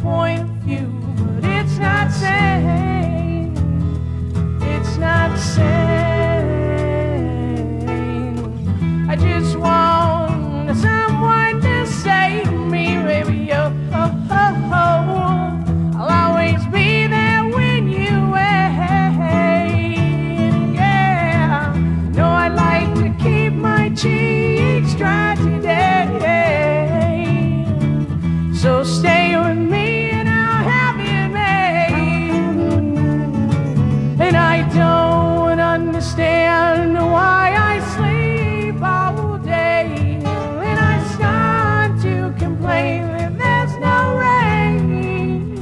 point of view, but it's not sane. It's not sane. I just want someone to save me, baby. Oh, oh, oh, oh. I'll always be there when you wait. Yeah. No, I like to keep my cheeks understand why I sleep all day. And I start to complain that there's no rain.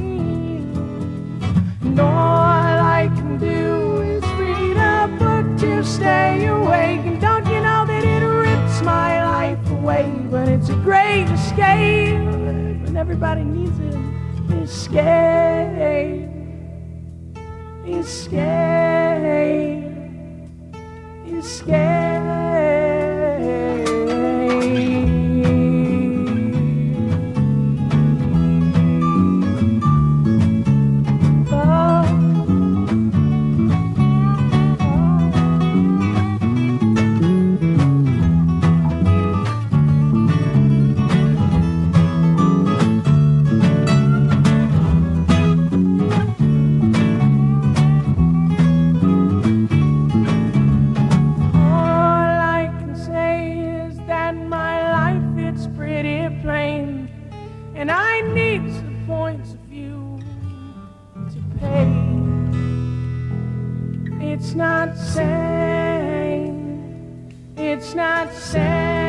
And all I can do is read a book to stay awake. And don't you know that it rips my life away? But it's a great escape. And everybody needs it. Escape. Escape. Escape. And I need some points of view to pay. It's not sane. It's not sane.